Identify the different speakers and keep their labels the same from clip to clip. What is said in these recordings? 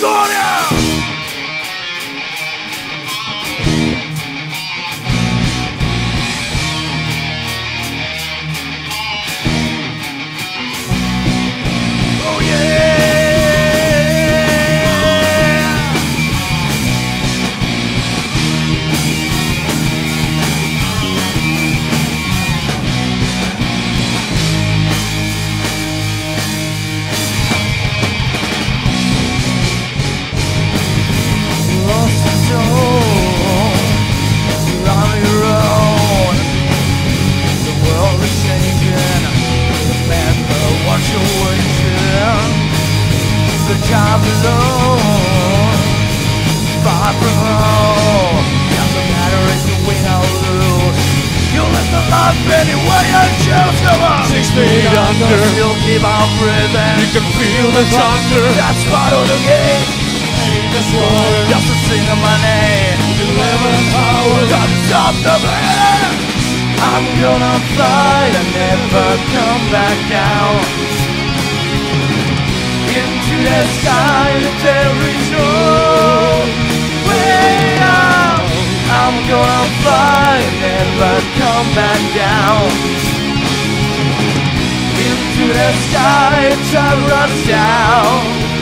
Speaker 1: Oh feet under. Still keep on breathing. You can feel the thunder. That's part of the war, just to sing my name. Eleven hours, don't stop the bleeding. I'm gonna fly and never come back down Into the sky there is no way out I'm gonna fly and never come back down the sky time runs down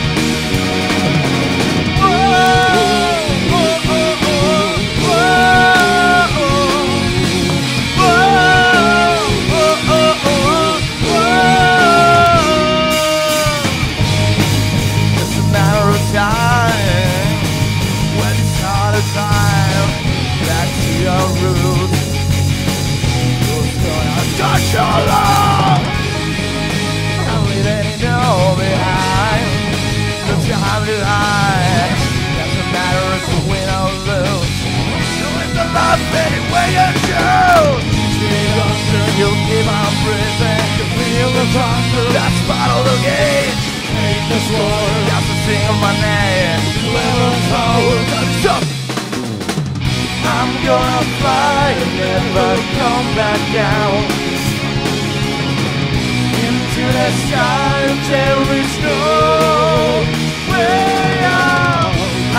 Speaker 1: thunder. That's part of the game. Hate this war. Just to sing my name. Eleven hours. Stop. I'm gonna fly and never come back down. Into the sky, there is no way out.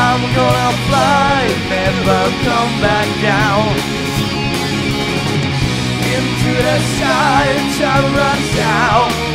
Speaker 1: I'm gonna fly and never come back down. Into the sky, time runs out.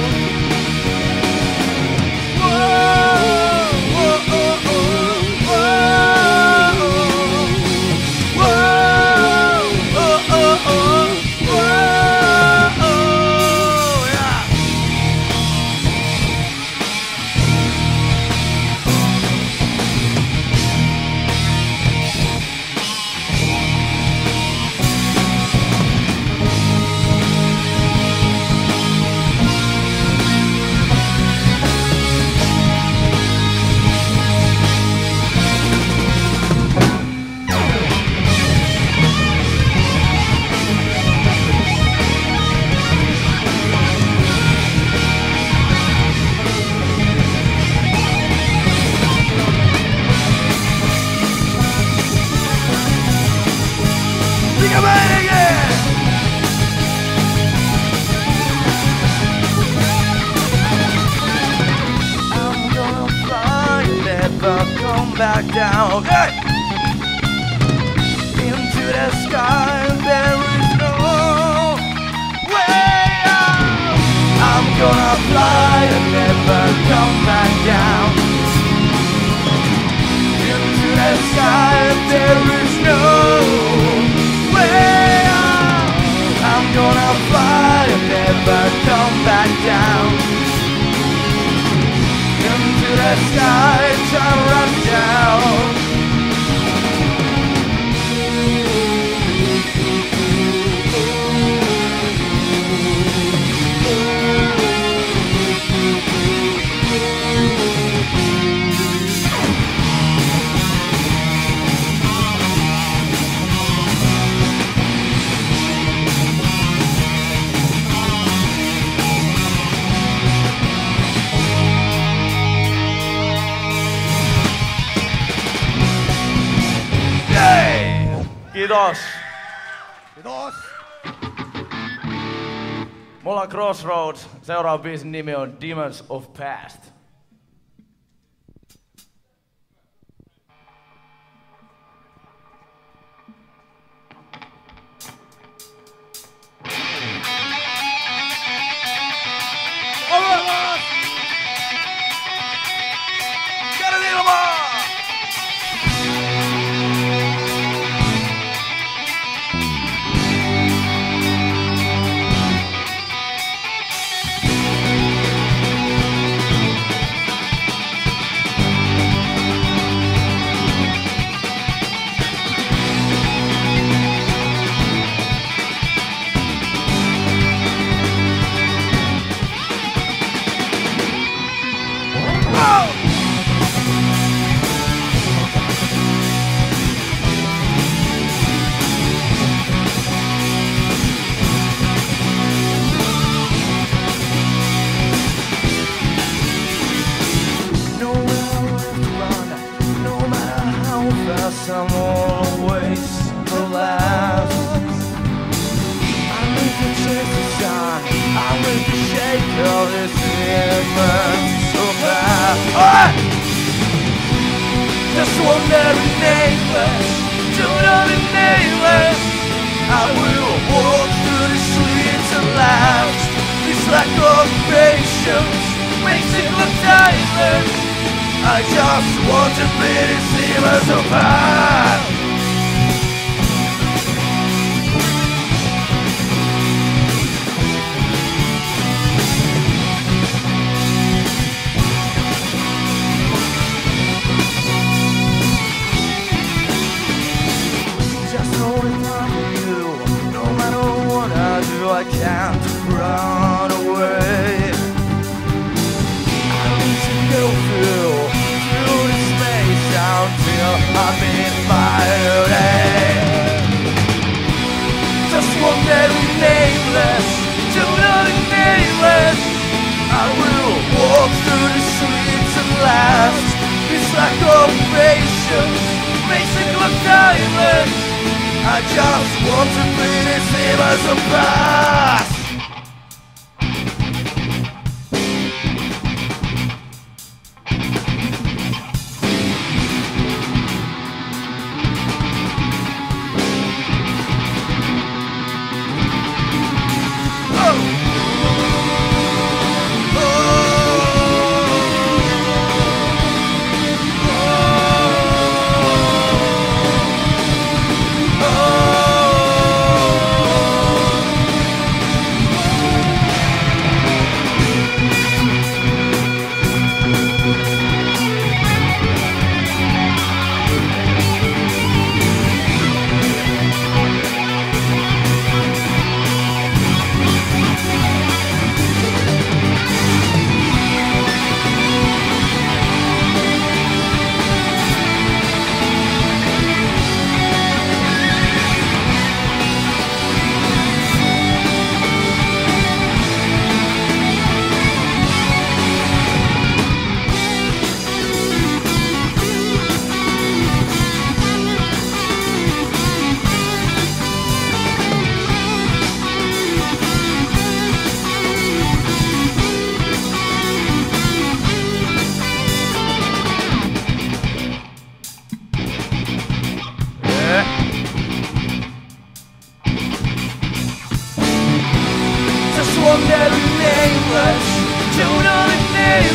Speaker 1: down into the sky. There is no way out. I'm gonna fly and never come back down into the sky. Turn around. Kiitos.
Speaker 2: Kiitos.
Speaker 1: Mulla on Crossroads. Seuraava biisin nimi on Demons of Past. just will marry nameless. Do not be nameless? I will walk through the streets and last. This lack of patience makes it look timeless. I just want to be the seamers of high down, run away. I need to go through, through the space until I'm in my day. Just one day nameless, till nothing nameless. I will walk through the streets at last. It's like operations, basic lockdown just want to finish him as a past.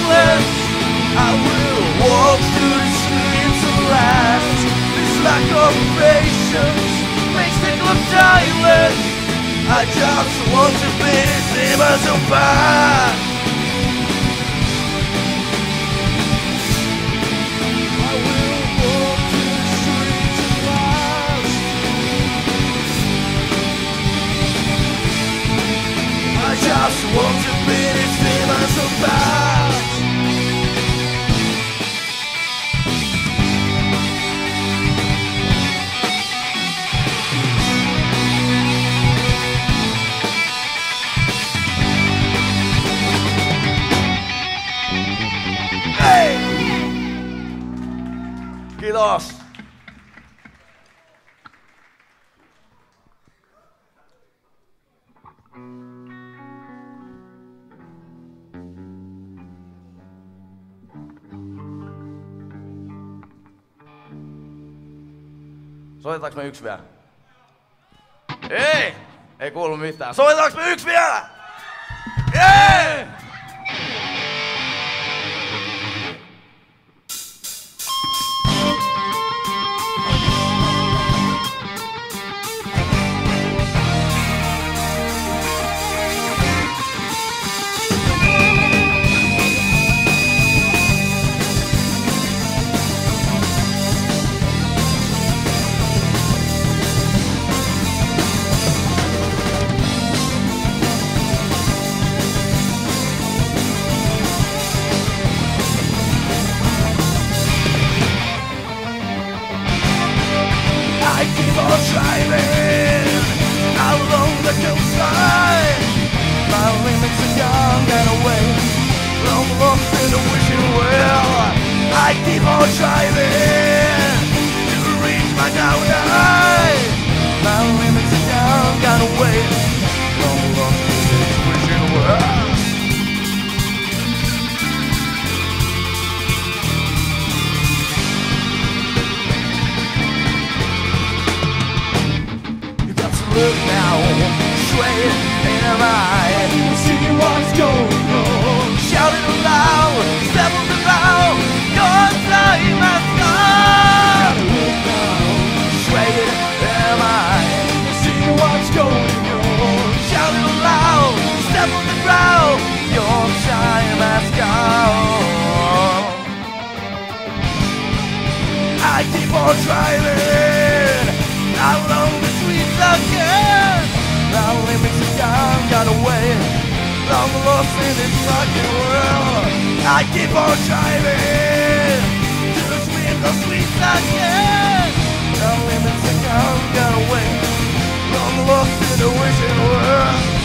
Speaker 1: endless I will walk through the streets of last. This lack of patience makes me look timeless I just want to be the image of Soitetaanko me yksi vielä? Ei! Ei kuulu mitään. Soitetaanko me yksi vielä? Ei! I keep on driving along the coastline. My limits are young and away, long lost in the wishing well. I keep on driving to reach my downline. My limits are young and away, long lost in this wishing well. Look now, in her eye. See what's going on. Shout it aloud, step on the bow. Your time has come. Look now, in her eye. See what's going on. Aloud, step on the ground. Your time has come. I keep on driving Lost in this fucking world. I keep on driving to the streets, the streets again. My limits are gone, got away. I'm lost in the
Speaker 2: wishing world.